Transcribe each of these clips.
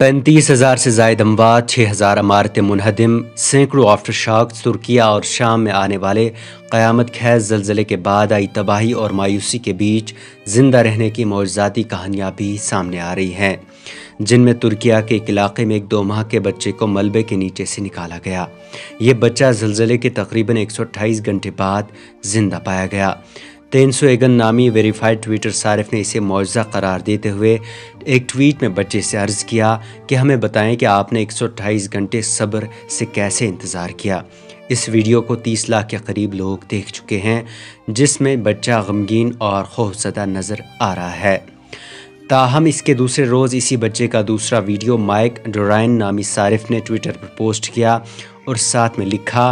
पैंतीस हज़ार से जायद अमवात छः हज़ार इमारतें मुनहदम सैकड़ों आफ्टर शाक तुर्किया और शाम में आने वाले क़यामत खैज जलजले के बाद आई तबाही और मायूसी के बीच ज़िंदा रहने की मौजाती कहानियाँ भी सामने आ रही हैं जिनमें तुर्किया के एक इलाके में एक दो माह के बच्चे को मलबे के नीचे से निकाला गया ये बच्चा जलजले के तकरीबन एक घंटे बाद ज़िंदा पाया गया तेनसो एगन नामी वेरीफाइड ट्विटर सारिफ ने इसे मुआवजा करार देते हुए एक ट्वीट में बच्चे से अर्ज़ किया कि हमें बताएँ कि आपने एक घंटे सब्र से कैसे इंतज़ार किया। इस वीडियो को 30 लाख के करीब लोग देख चुके हैं, जिसमें बच्चा गमगीन और खौफजदा नज़र आ रहा है। ताहम इसके दूसरे रोज़ इसी बच्चे का दूसरा वीडियो माइक डोराइन नामी सारिफ ने ट्विटर पर पोस्ट किया और साथ में लिखा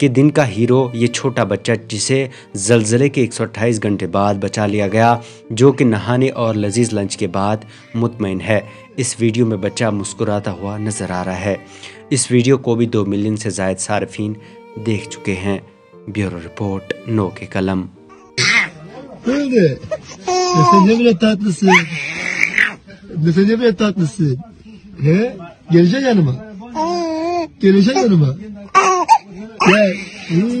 कि दिन का हीरो ये छोटा बच्चा जिसे जलजले के 128 घंटे बाद बचा लिया गया जो कि नहाने और लजीज लंच के बाद मुतमिन है इस वीडियो में बच्चा मुस्कुराता हुआ नज़र आ रहा है इस वीडियो को भी दो मिलियन से जायद सार्फिन देख चुके हैं ब्यूरो रिपोर्ट नो के कलम Öyle. Ya sen ne bile tatlısın. Ya sen ne bile tatlısın. He? Geleceksin yanıma. Geleceksin yanıma. Mm.